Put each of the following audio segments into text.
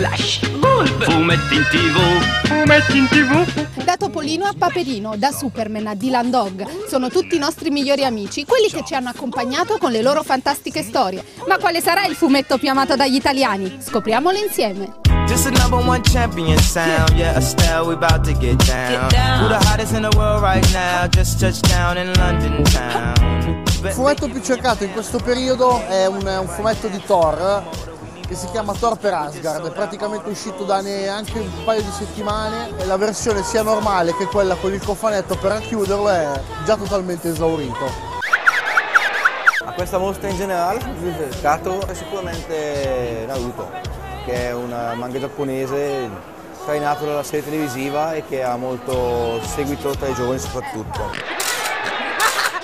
Fumetti in tv, fumetti in tv. Da Topolino a Paperino, da Superman a Dylan Dog, sono tutti i nostri migliori amici, quelli che ci hanno accompagnato con le loro fantastiche storie. Ma quale sarà il fumetto più amato dagli italiani? Scopriamolo insieme. This is number one champion sound. Yeah, Estelle, we about to get down. Who the hottest in the world right now? Just touched down in London town. Il fumetto più cercato in questo periodo è un, un fumetto di Thor che si chiama Thor per Asgard, è praticamente uscito da neanche un paio di settimane e la versione sia normale che quella con il cofanetto per racchiuderlo è già totalmente esaurito. A questa mostra in generale sono è sicuramente Naruto, che è un manga giapponese trainato dalla serie televisiva e che ha molto seguito tra i giovani soprattutto.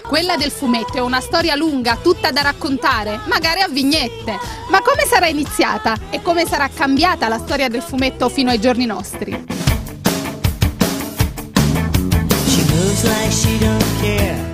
Quella del fumetto è una storia lunga, tutta da raccontare, magari a vignette. Ma come sarà iniziata e come sarà cambiata la storia del fumetto fino ai giorni nostri?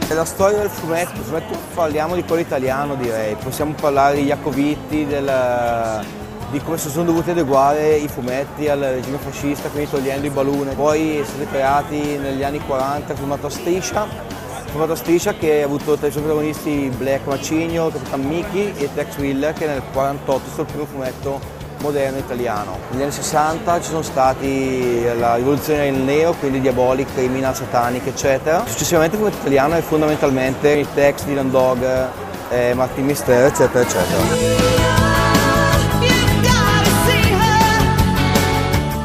La storia del fumetto, il fumetto parliamo di quello italiano direi, possiamo parlare di Jacovitti, del, di come si sono dovuti adeguare i fumetti al regime fascista, quindi togliendo i balloon. Poi sono stati creati negli anni 40, formato a striscia, formato a striscia che ha avuto tra i suoi protagonisti Black Macigno, Capitan Mickey e Tex Willer che nel 48 è stato il primo fumetto moderno italiano. Negli anni 60 ci sono stati la rivoluzione del nero, quindi Diabolic, Criminal, Satanic, eccetera. Successivamente il fumetto italiano è fondamentalmente il Tex, Dylan Dog, eh, Martin Mister, eccetera, eccetera.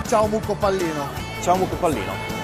Ciao Mucco Pallino! Ciao Mucco Pallino!